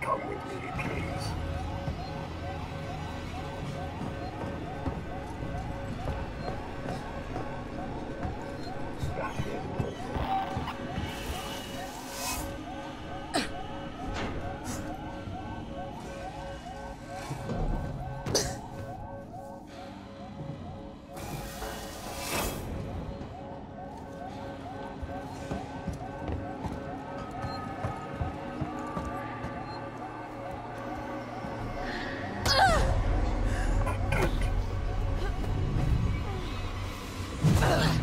Come with me, please. Ugh!